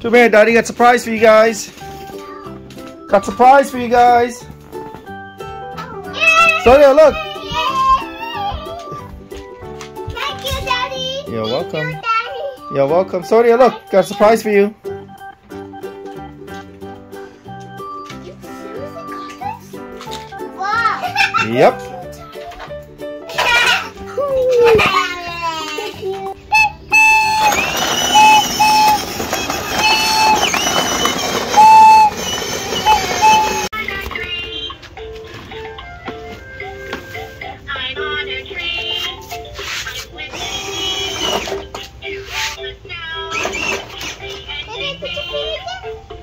Come here, Daddy got surprise for you guys. Got surprise for you guys. Sonia, look. Thank you, Daddy. You're welcome. Daddy. You're welcome. Sonia, look. Got a surprise for you. Wow. Yep. thank you.